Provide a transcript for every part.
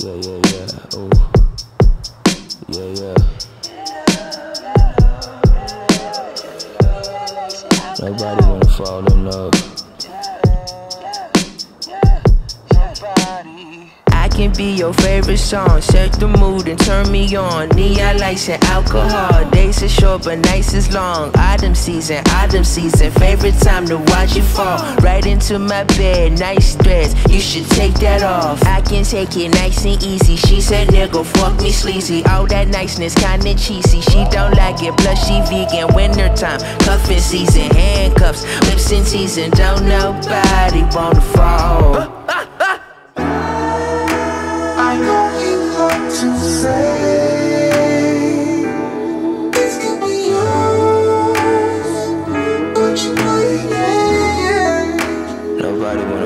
Yeah, yeah, yeah. Oh. Yeah, yeah. Nobody wanna fall in love. Can be your favorite song, set the mood and turn me on. Neon lights and alcohol, days are short but nights is long. Autumn season, autumn season, favorite time to watch you fall. Right into my bed, nice dress, you should take that off. I can take it nice and easy. She said, nigga, fuck me sleazy. All that niceness kinda cheesy. She don't like it, plus she vegan. Wintertime, cuffing season, handcuffs, lips and teasing. Don't nobody wanna fall.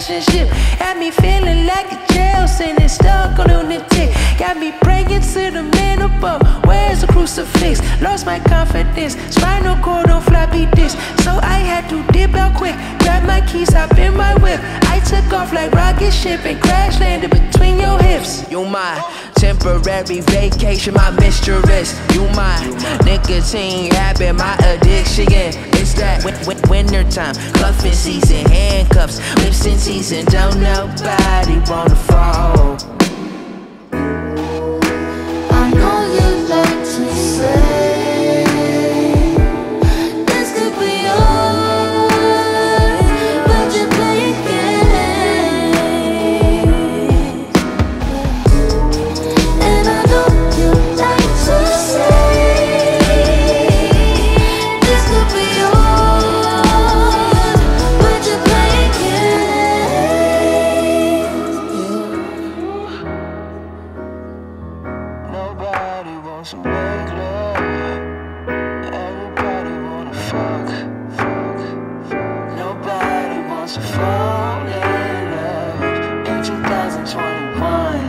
Relationship had me feeling like a jail sentence, stuck on lunatic. Got me praying to the man above. Where's the crucifix? Lost my confidence. Spinal cord on floppy disk, so I had to dip out quick. Grab my keys, hop in my whip. I took off like rocket ship and crash landed between your hips. You my temporary vacation, my mistress. You my nicotine habit, my addiction. That win- win- winter time, cuffing season, handcuffs, lips and season. Don't nobody wanna fall. some big love. Everybody wanna fuck. Nobody wants to fall in love in 2021.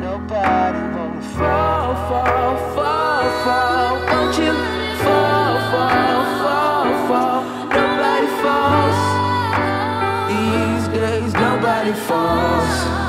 Nobody wanna fall, fall, fall, fall. Won't you fall, fall, fall, fall? Nobody falls these days. Nobody falls.